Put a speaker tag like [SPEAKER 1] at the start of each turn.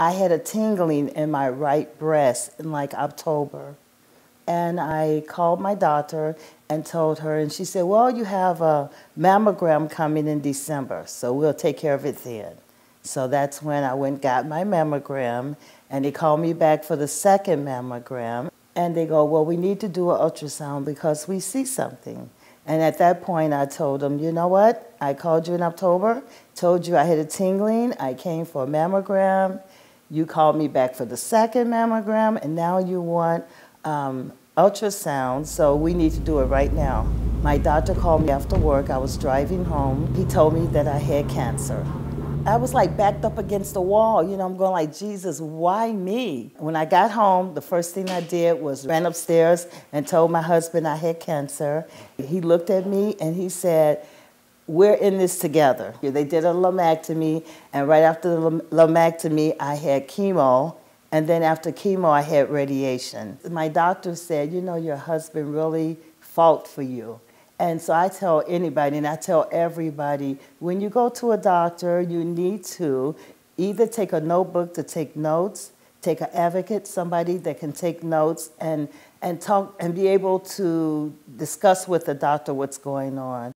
[SPEAKER 1] I had a tingling in my right breast in like October. And I called my doctor and told her, and she said, Well, you have a mammogram coming in December, so we'll take care of it then. So that's when I went got my mammogram, and they called me back for the second mammogram. And they go, Well, we need to do an ultrasound because we see something. And at that point, I told them, You know what? I called you in October, told you I had a tingling, I came for a mammogram. You called me back for the second mammogram, and now you want um, ultrasound, so we need to do it right now. My doctor called me after work. I was driving home. He told me that I had cancer. I was like backed up against the wall. You know, I'm going like, Jesus, why me? When I got home, the first thing I did was ran upstairs and told my husband I had cancer. He looked at me and he said, we're in this together. They did a lumpectomy, and right after the lumpectomy, I had chemo, and then after chemo, I had radiation. My doctor said, You know, your husband really fought for you. And so I tell anybody, and I tell everybody, when you go to a doctor, you need to either take a notebook to take notes, take an advocate, somebody that can take notes, and, and talk and be able to discuss with the doctor what's going on.